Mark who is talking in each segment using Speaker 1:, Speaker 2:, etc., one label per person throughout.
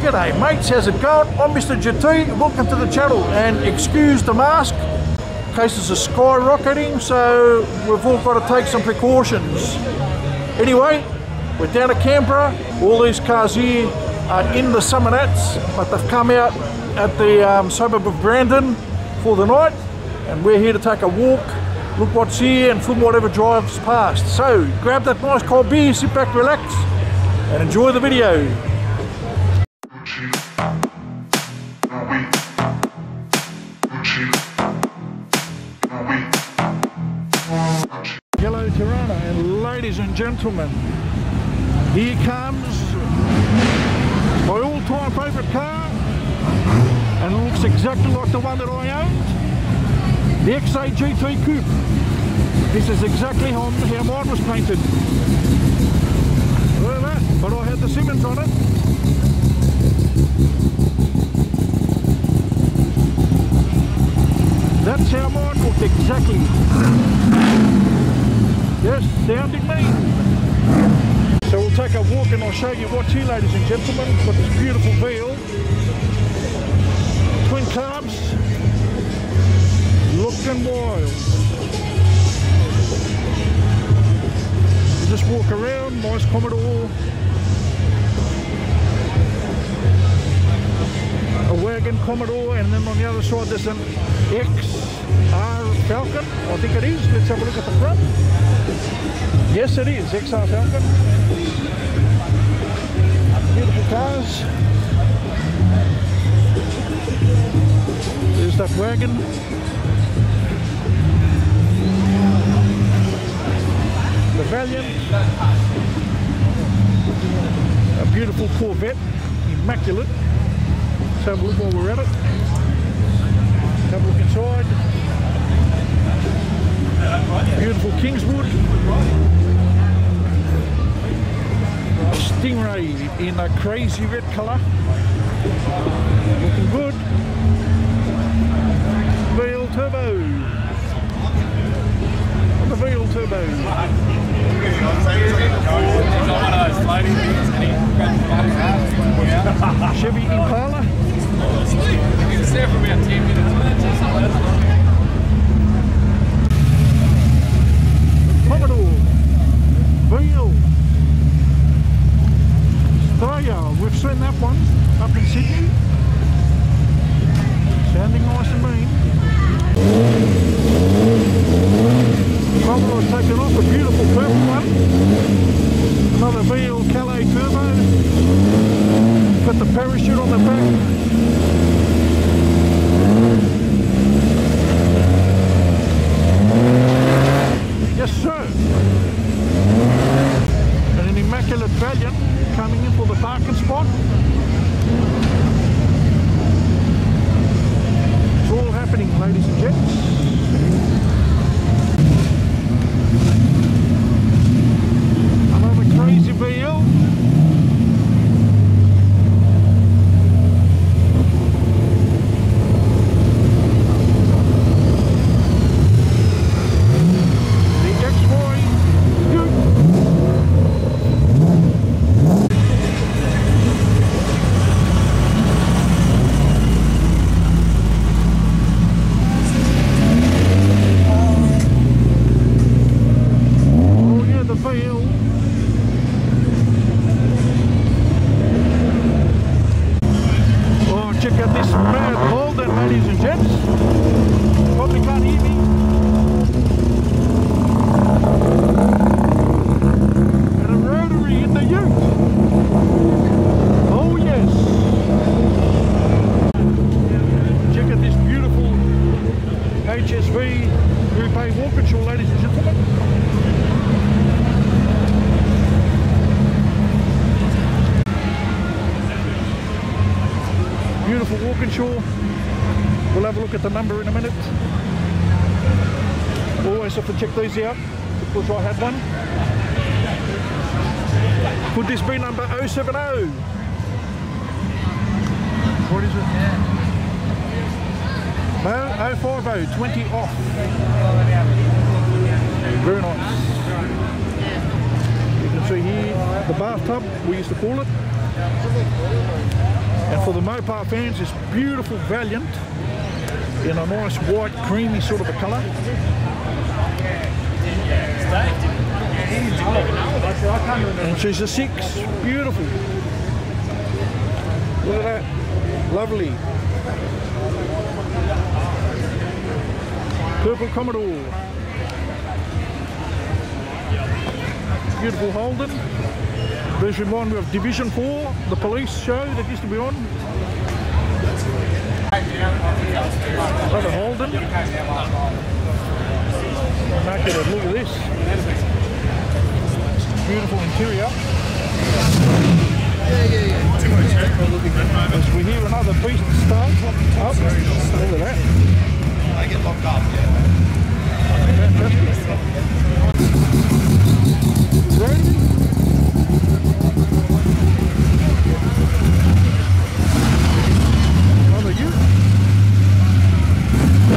Speaker 1: G'day mates, how's it going? I'm Mr. GT, welcome to the channel and excuse the mask, cases are skyrocketing so we've all got to take some precautions. Anyway, we're down at Canberra, all these cars here are in the Summernats but they've come out at the um, suburb of Braddon for the night and we're here to take a walk, look what's here and film whatever drives past. So grab that nice cold beer, sit back, relax and enjoy the video. Ladies and gentlemen, here comes my all-time favourite car and it looks exactly like the one that I owned, the XA GT Coupe. This is exactly how, how mine was painted. Look at that, but I had the Simmons on it. That's how mine looked exactly. Yes, sounding mean. So we'll take a walk and I'll show you what's here ladies and gentlemen. Got this beautiful wheel. Twin carbs. Looking wild. Just walk around, nice Commodore. Commodore and then on the other side there's an XR Falcon, I think it is. Let's have a look at the front. Yes, it is XR Falcon. Beautiful cars. There's that wagon. The Valiant. A beautiful Corvette, immaculate. Let's have a look while we're at it. Have a look inside. Beautiful Kingswood. Stingray in a crazy red colour. Looking good. VL Turbo. The VL Turbo. Chevy Impala. Commodore. VL. Steyr. We've seen that one up in Sydney. At the number in a minute. Always have to check these out because I had one. Could this be number 070? What is it? No, 050, 20 off. Very nice. You can see here the bathtub, we used to call it. And for the Mopar fans, this beautiful Valiant in a nice white, creamy sort of a colour. And she's a six, beautiful. Look at that, lovely. Purple Commodore. Beautiful Holden. This reminds me of Division 4, the police show that used to be on. Another Holden. Immaculate, look at this. Beautiful interior. As we hear another beast start up. Look at that.
Speaker 2: I get locked up, yeah.
Speaker 1: Ready? Another you.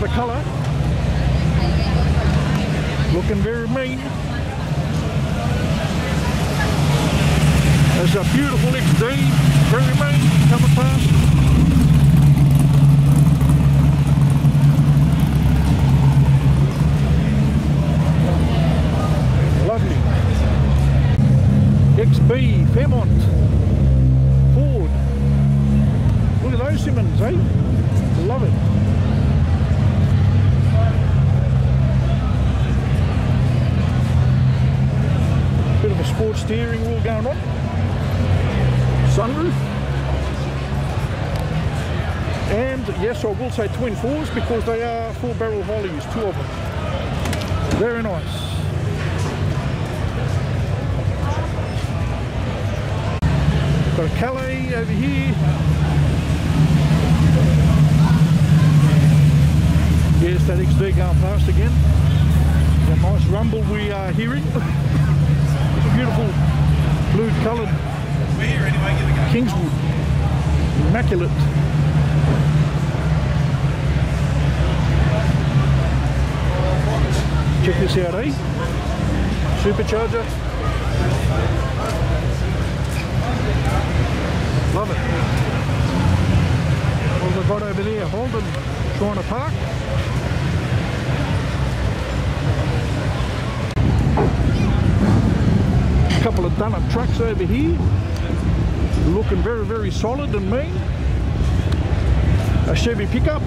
Speaker 1: Love the colour. Looking very mean. There's a beautiful XD, very mean, coming past. Lovely. XB Fairmont Yes, I will say twin fours because they are four barrel Holleys, two of them. Very nice. Got a Calais over here. Yes, that XD going past again. A nice rumble we are hearing. it's a beautiful blue coloured
Speaker 2: anyway, give it a go.
Speaker 1: Kingswood. Immaculate. Out, eh? Supercharger. Love it. What have we got over there? Holden to park. A couple of done up trucks over here. Looking very, very solid and mean. A Chevy pickup.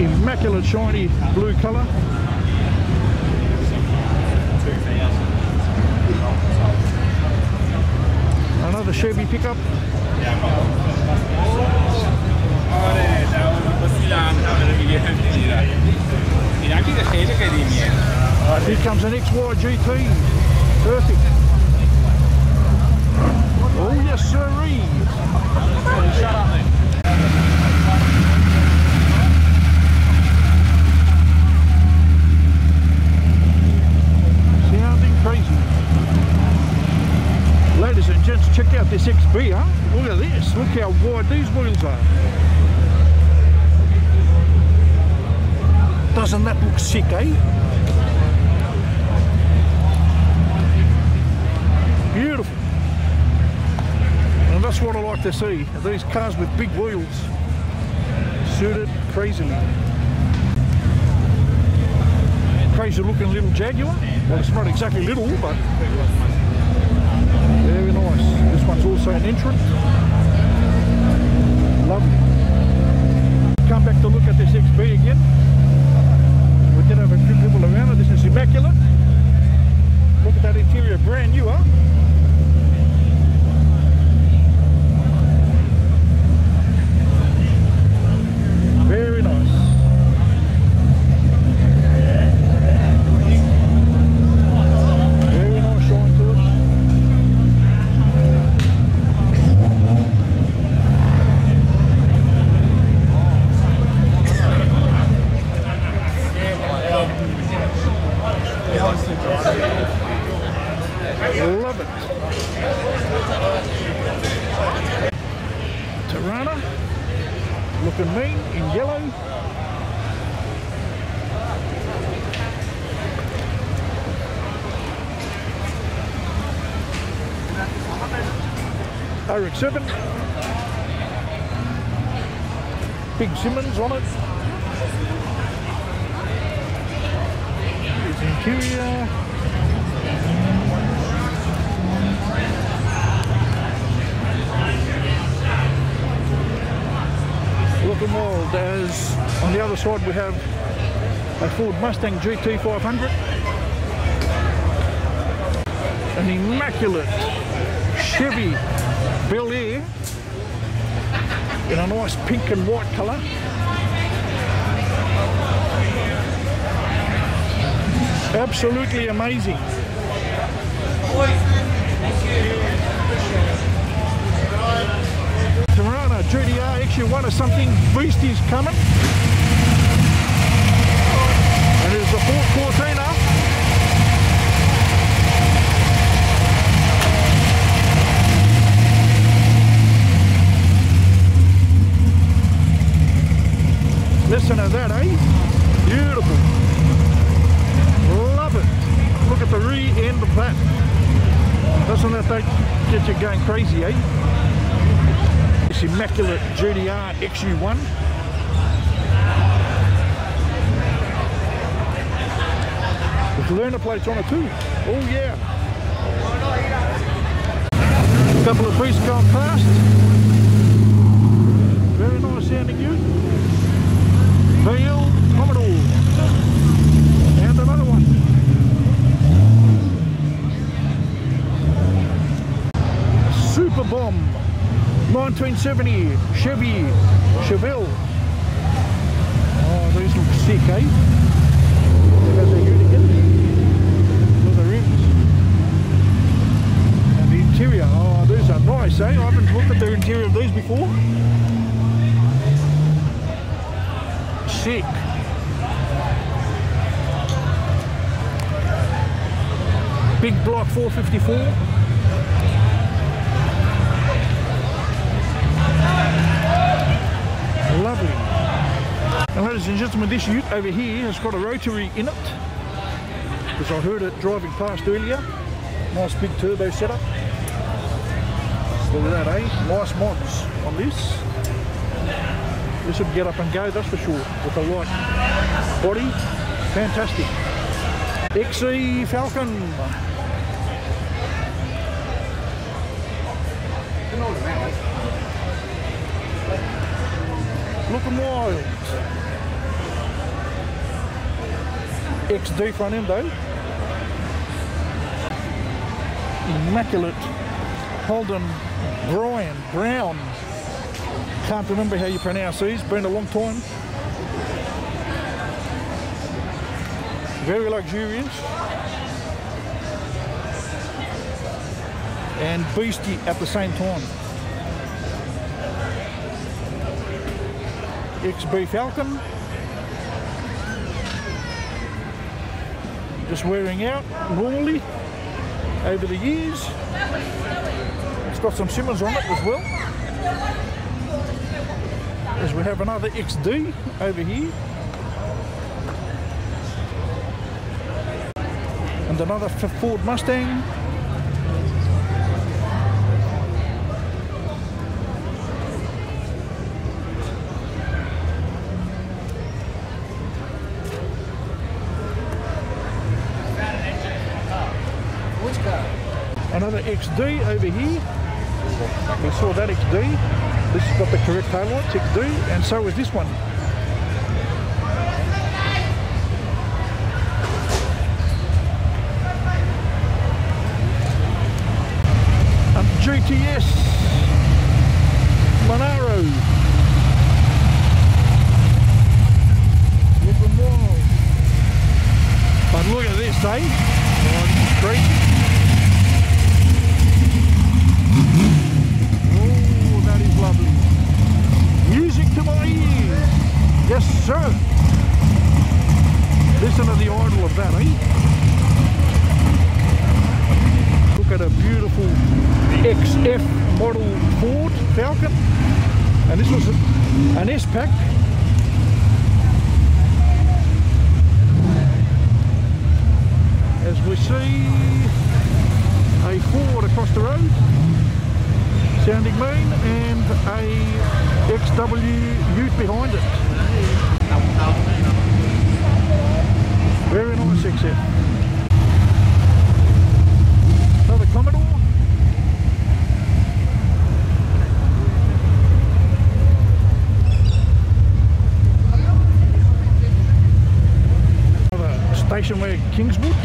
Speaker 1: Immaculate shiny blue colour. Another Chevy pickup. Here comes an XY GT. Perfect. Oh yes sirree.
Speaker 2: Shut up then.
Speaker 1: Sounding crazy. Ladies and gents, check out this XB, huh? Look at this. Look how wide these wheels are. Doesn't that look sick, eh? Beautiful. And that's what I like to see. These cars with big wheels. Suited crazily. Crazy looking little Jaguar. Well, it's not exactly little, but very nice. This one's also an entrant. Lovely. Come back to look at this XB again. We did have a few people around it. This is immaculate. Look at that interior, brand new, huh? Very nice. Very nice shine to it. Torana, looking mean in yellow. Eric 7. Big Simmons on it. Interior. Looking wild as on the other side we have a Ford Mustang GT 500. An immaculate Chevy Bill here in a nice pink and white colour. Absolutely amazing. Torana, GTR, actually one or something, beast is coming. And it's the 414R. Listen to that, eh? Beautiful. Love it. Look at the rear end of that. Doesn't that thing get you going crazy, eh? This immaculate GTR XU1. With learner plates on it too. Oh yeah. A Couple of beasts going past. Very nice sounding Vale Commodore. And another one. Super Bomb. 1970 Chevy Chevelle. Oh, these look sick, eh? There's a ute again. Look at the rims. And the interior. Oh, these are nice, eh? I haven't looked at the interior of these before. Sick. Big block 454. Lovely. And ladies and gentlemen, this ute over here has got a rotary in it. Because I heard it driving past earlier. Nice big turbo setup. Look at that, eh? Nice mods on this. This would get up and go, that's for sure, with a light body. Fantastic. XE Falcon. Looking wild. XD front end though. Immaculate Holden Brian Brown can't remember how you pronounce these, been a long time. Very luxurious. And beastie at the same time. XB Falcon. Just wearing out normally over the years. It's got some Simmons on it as well as we have another XD over here. And another Ford Mustang. Another XD over here. We saw that XD this has got the correct taillight, 6D, and so is this one. A GTS Monaro. Looking wild. But look at this, eh? Oh, this is crazy. lovely. Music to my ears. Yes, sir. Listen to the idle of that, eh? Look at a beautiful XF model Ford Falcon, and this was an S-Pac. As we see a Ford across the road, sounding mean, and a XW Ute behind it. Very nice XF. Another Commodore. Station wagon Kingswood.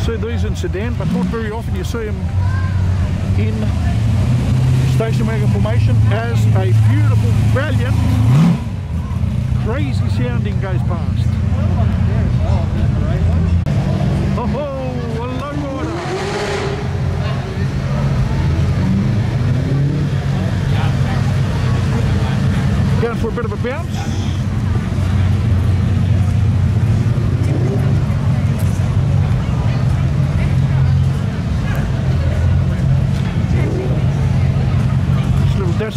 Speaker 1: See these in sedan, but not very often you see them in station wagon formation as a beautiful, valiant, crazy sounding goes past. Oh, a low rider. Going for a bit of a bounce.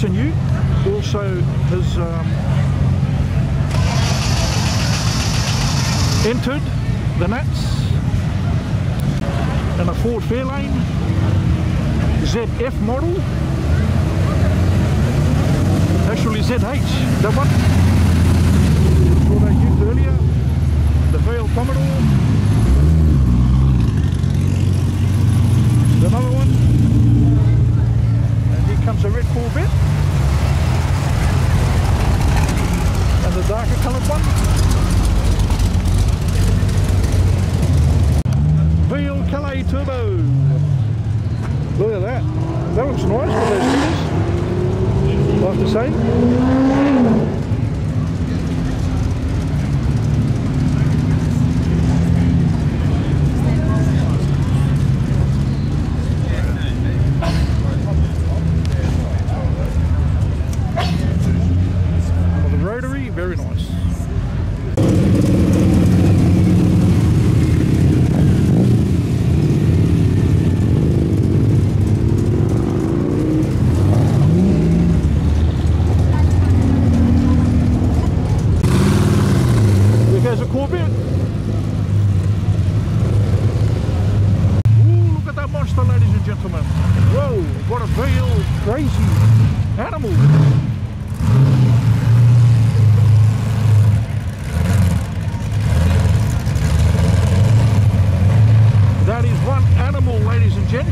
Speaker 1: Ute also has um, entered the Nats and a Ford Fairlane ZF model. Actually ZH that one. What I used earlier the Vale Commodore. Another one comes a red Corvette and the darker coloured one VL Calais Turbo. Look at that. That looks nice with those stickers. I have to say. Well, the rotary, very nice. There goes a Corvette. Ooh, look at that monster, ladies and gentlemen. Whoa, what a real crazy animal. That is one animal, ladies and gents.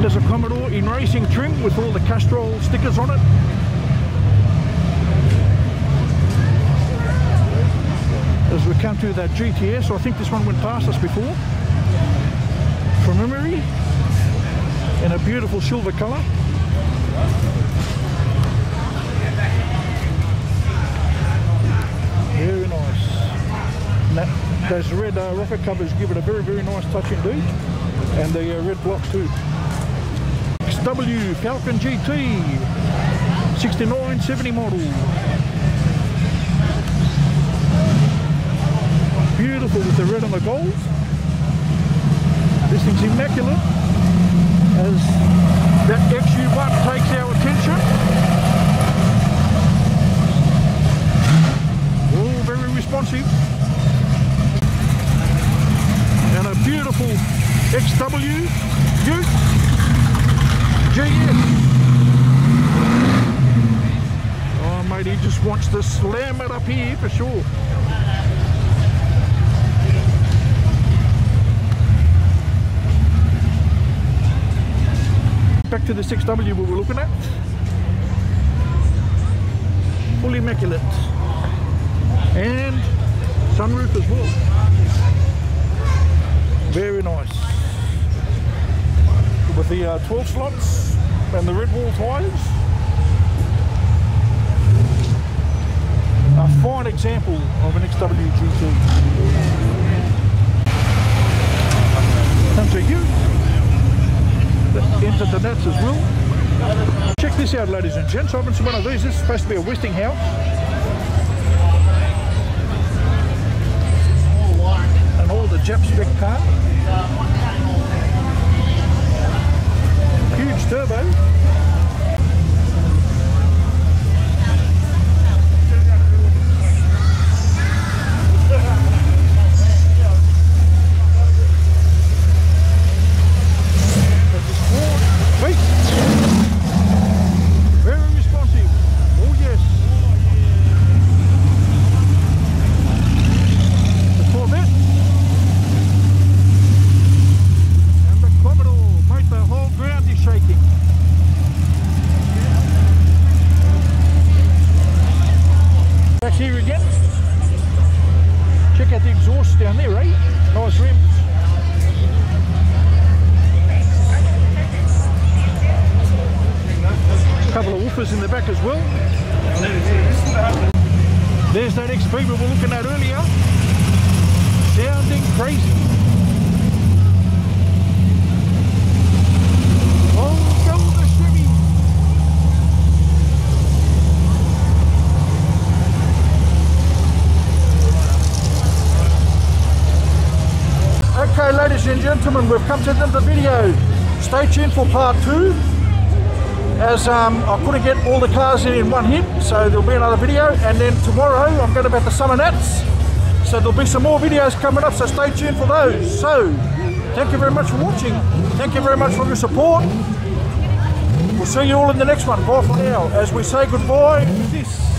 Speaker 1: There's a Commodore in racing trim with all the Castrol stickers on it. As we come that GTS, I think this one went past us before. From memory. In a beautiful silver colour. Very nice. That, those red uh, rocker covers give it a very, very nice touch indeed. And the uh, red block too. XW Falcon GT 6970 model. Beautiful with the red and the gold. This thing's immaculate as that XU1 takes our attention. Oh, very responsive. And a beautiful XW Ute GS. Oh mate, he just wants to slam it up here for sure. To the 6W we were looking at. Fully immaculate. And sunroof as well. Very nice. With the uh, 12 slots and the red wall tyres. A fine example of an XW GT. Comes a Ute into the Nats as well. Check this out, ladies and gents. I've been to one of these. This is supposed to be a Westinghouse. And all the Jap spec car. Huge turbo. And gentlemen, we've come to the end of the video. Stay tuned for part two as um, I couldn't get all the cars in in one hit, so there'll be another video. And then tomorrow I'm going to about the Summernats, so there'll be some more videos coming up. So stay tuned for those. So thank you very much for watching. Thank you very much for your support. We'll see you all in the next one. Bye for now. As we say goodbye, this.